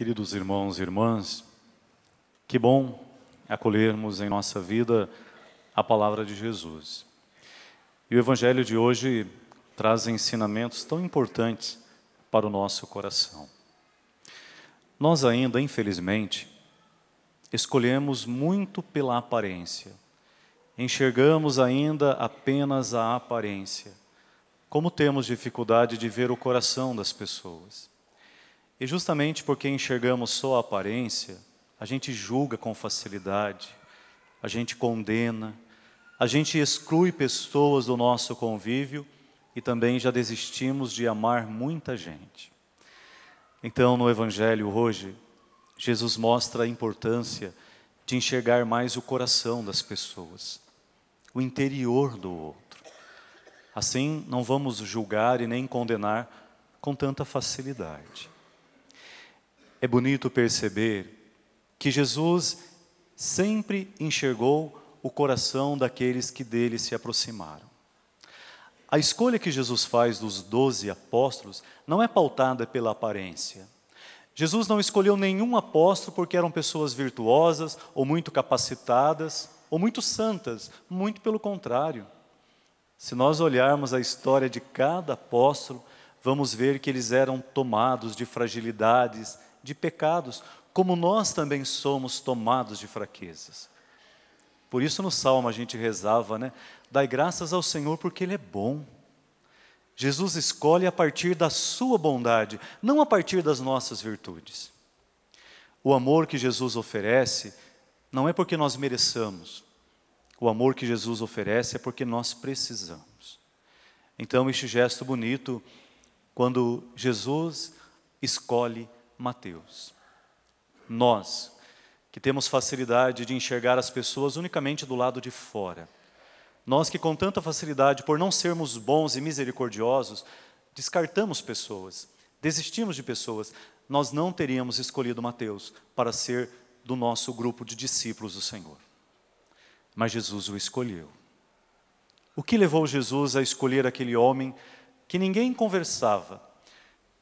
Queridos irmãos e irmãs, que bom acolhermos em nossa vida a palavra de Jesus. E o Evangelho de hoje traz ensinamentos tão importantes para o nosso coração. Nós ainda, infelizmente, escolhemos muito pela aparência, enxergamos ainda apenas a aparência, como temos dificuldade de ver o coração das pessoas. E justamente porque enxergamos só a aparência, a gente julga com facilidade, a gente condena, a gente exclui pessoas do nosso convívio e também já desistimos de amar muita gente. Então, no Evangelho hoje, Jesus mostra a importância de enxergar mais o coração das pessoas, o interior do outro. Assim, não vamos julgar e nem condenar com tanta facilidade. É bonito perceber que Jesus sempre enxergou o coração daqueles que dele se aproximaram. A escolha que Jesus faz dos doze apóstolos não é pautada pela aparência. Jesus não escolheu nenhum apóstolo porque eram pessoas virtuosas, ou muito capacitadas, ou muito santas, muito pelo contrário. Se nós olharmos a história de cada apóstolo, vamos ver que eles eram tomados de fragilidades, de pecados, como nós também somos tomados de fraquezas. Por isso no Salmo a gente rezava, né? Dai graças ao Senhor porque Ele é bom. Jesus escolhe a partir da sua bondade, não a partir das nossas virtudes. O amor que Jesus oferece não é porque nós mereçamos. O amor que Jesus oferece é porque nós precisamos. Então, este gesto bonito, quando Jesus escolhe Mateus. Nós, que temos facilidade de enxergar as pessoas unicamente do lado de fora, nós que com tanta facilidade, por não sermos bons e misericordiosos, descartamos pessoas, desistimos de pessoas, nós não teríamos escolhido Mateus para ser do nosso grupo de discípulos do Senhor. Mas Jesus o escolheu. O que levou Jesus a escolher aquele homem que ninguém conversava,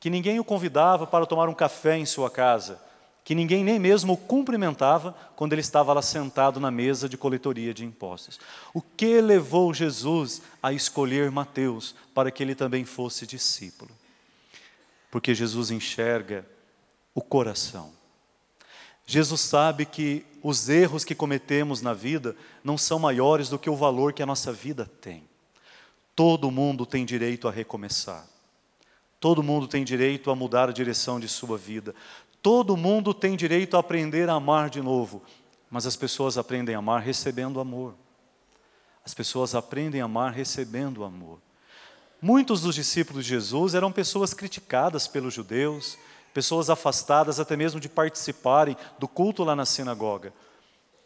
que ninguém o convidava para tomar um café em sua casa, que ninguém nem mesmo o cumprimentava quando ele estava lá sentado na mesa de coletoria de impostos. O que levou Jesus a escolher Mateus para que ele também fosse discípulo? Porque Jesus enxerga o coração. Jesus sabe que os erros que cometemos na vida não são maiores do que o valor que a nossa vida tem. Todo mundo tem direito a recomeçar. Todo mundo tem direito a mudar a direção de sua vida. Todo mundo tem direito a aprender a amar de novo. Mas as pessoas aprendem a amar recebendo amor. As pessoas aprendem a amar recebendo amor. Muitos dos discípulos de Jesus eram pessoas criticadas pelos judeus, pessoas afastadas até mesmo de participarem do culto lá na sinagoga.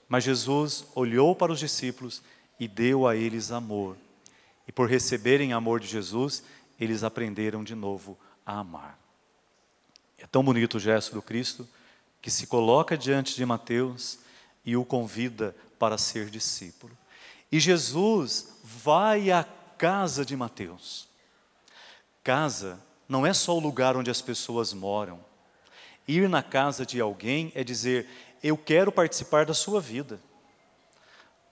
Mas Jesus olhou para os discípulos e deu a eles amor. E por receberem amor de Jesus, eles aprenderam de novo a amar. É tão bonito o gesto do Cristo que se coloca diante de Mateus e o convida para ser discípulo. E Jesus vai à casa de Mateus. Casa não é só o lugar onde as pessoas moram. Ir na casa de alguém é dizer: Eu quero participar da sua vida.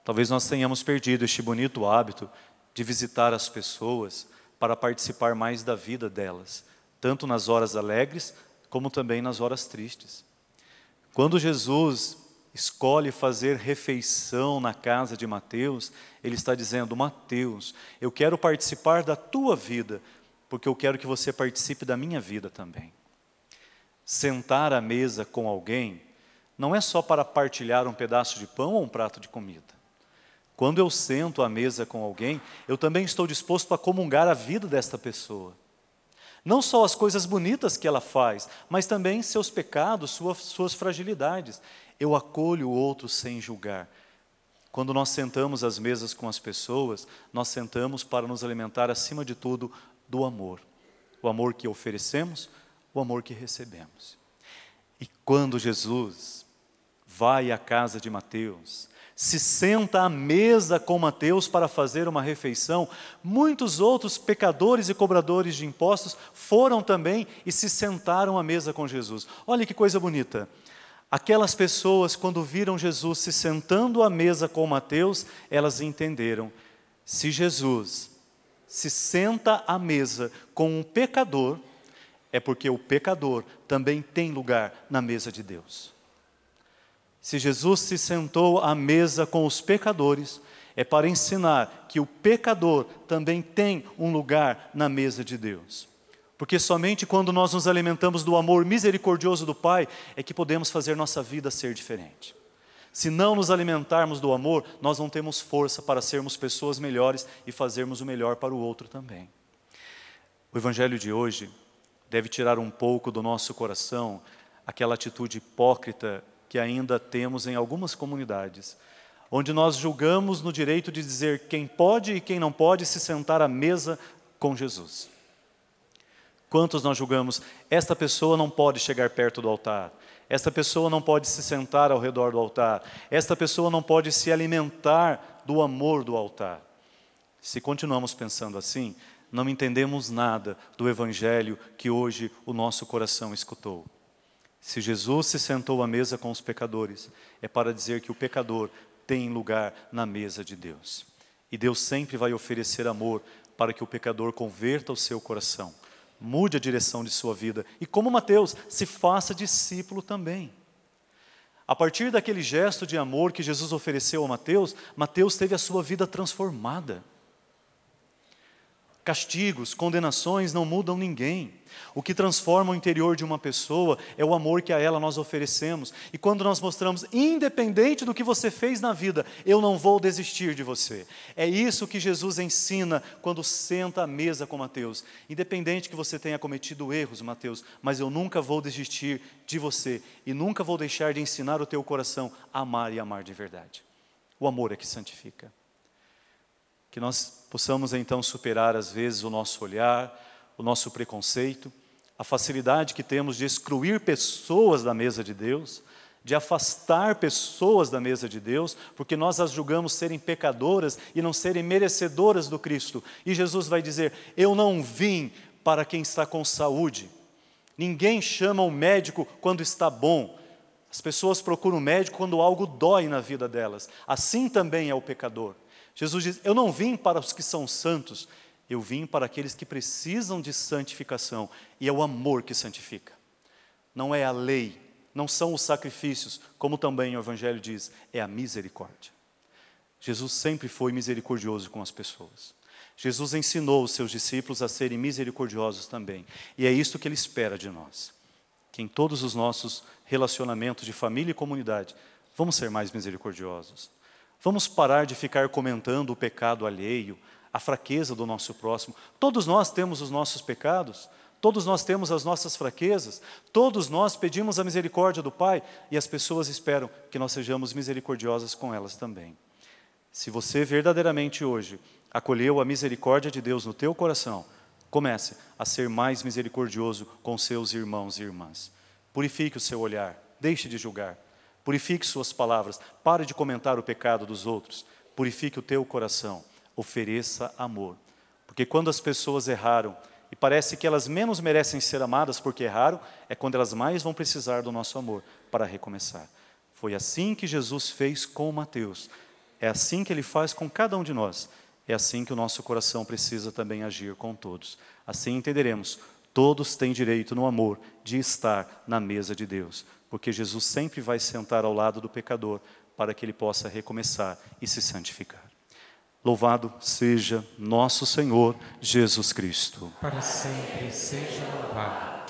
Talvez nós tenhamos perdido este bonito hábito de visitar as pessoas para participar mais da vida delas, tanto nas horas alegres como também nas horas tristes. Quando Jesus escolhe fazer refeição na casa de Mateus, ele está dizendo: Mateus, eu quero participar da tua vida, porque eu quero que você participe da minha vida também. Sentar à mesa com alguém não é só para partilhar um pedaço de pão ou um prato de comida. Quando eu sento à mesa com alguém, eu também estou disposto a comungar a vida desta pessoa. Não só as coisas bonitas que ela faz, mas também seus pecados, suas, suas fragilidades. Eu acolho o outro sem julgar. Quando nós sentamos às mesas com as pessoas, nós sentamos para nos alimentar, acima de tudo, do amor. O amor que oferecemos, o amor que recebemos. E quando Jesus vai à casa de Mateus, se senta à mesa com Mateus para fazer uma refeição, muitos outros pecadores e cobradores de impostos foram também e se sentaram à mesa com Jesus. Olha que coisa bonita. Aquelas pessoas, quando viram Jesus se sentando à mesa com Mateus, elas entenderam: se Jesus se senta à mesa com um pecador, é porque o pecador também tem lugar na mesa de Deus. Se Jesus se sentou à mesa com os pecadores, é para ensinar que o pecador também tem um lugar na mesa de Deus. Porque somente quando nós nos alimentamos do amor misericordioso do Pai é que podemos fazer nossa vida ser diferente. Se não nos alimentarmos do amor, nós não temos força para sermos pessoas melhores e fazermos o melhor para o outro também. O Evangelho de hoje deve tirar um pouco do nosso coração aquela atitude hipócrita que ainda temos em algumas comunidades, onde nós julgamos no direito de dizer quem pode e quem não pode se sentar à mesa com Jesus. Quantos nós julgamos, esta pessoa não pode chegar perto do altar, esta pessoa não pode se sentar ao redor do altar, esta pessoa não pode se alimentar do amor do altar. Se continuamos pensando assim, não entendemos nada do evangelho que hoje o nosso coração escutou. Se Jesus se sentou à mesa com os pecadores, é para dizer que o pecador tem lugar na mesa de Deus. E Deus sempre vai oferecer amor para que o pecador converta o seu coração, mude a direção de sua vida e, como Mateus, se faça discípulo também. A partir daquele gesto de amor que Jesus ofereceu a Mateus, Mateus teve a sua vida transformada. Castigos, condenações não mudam ninguém. O que transforma o interior de uma pessoa é o amor que a ela nós oferecemos. E quando nós mostramos, independente do que você fez na vida, eu não vou desistir de você. É isso que Jesus ensina quando senta à mesa com Mateus. Independente que você tenha cometido erros, Mateus, mas eu nunca vou desistir de você e nunca vou deixar de ensinar o teu coração a amar e amar de verdade. O amor é que santifica. Que nós possamos então superar, às vezes, o nosso olhar, o nosso preconceito, a facilidade que temos de excluir pessoas da mesa de Deus, de afastar pessoas da mesa de Deus, porque nós as julgamos serem pecadoras e não serem merecedoras do Cristo. E Jesus vai dizer: Eu não vim para quem está com saúde. Ninguém chama o médico quando está bom. As pessoas procuram o médico quando algo dói na vida delas. Assim também é o pecador. Jesus diz: Eu não vim para os que são santos, eu vim para aqueles que precisam de santificação, e é o amor que santifica. Não é a lei, não são os sacrifícios, como também o Evangelho diz, é a misericórdia. Jesus sempre foi misericordioso com as pessoas. Jesus ensinou os seus discípulos a serem misericordiosos também, e é isso que ele espera de nós. Que em todos os nossos relacionamentos de família e comunidade, vamos ser mais misericordiosos Vamos parar de ficar comentando o pecado alheio, a fraqueza do nosso próximo. Todos nós temos os nossos pecados, todos nós temos as nossas fraquezas, todos nós pedimos a misericórdia do Pai e as pessoas esperam que nós sejamos misericordiosos com elas também. Se você verdadeiramente hoje acolheu a misericórdia de Deus no teu coração, comece a ser mais misericordioso com seus irmãos e irmãs. Purifique o seu olhar, deixe de julgar. Purifique suas palavras. Pare de comentar o pecado dos outros. Purifique o teu coração. Ofereça amor. Porque quando as pessoas erraram e parece que elas menos merecem ser amadas porque erraram, é quando elas mais vão precisar do nosso amor para recomeçar. Foi assim que Jesus fez com Mateus. É assim que ele faz com cada um de nós. É assim que o nosso coração precisa também agir com todos. Assim entenderemos: todos têm direito no amor de estar na mesa de Deus porque Jesus sempre vai sentar ao lado do pecador para que ele possa recomeçar e se santificar. Louvado seja nosso Senhor Jesus Cristo. Para sempre seja louvado.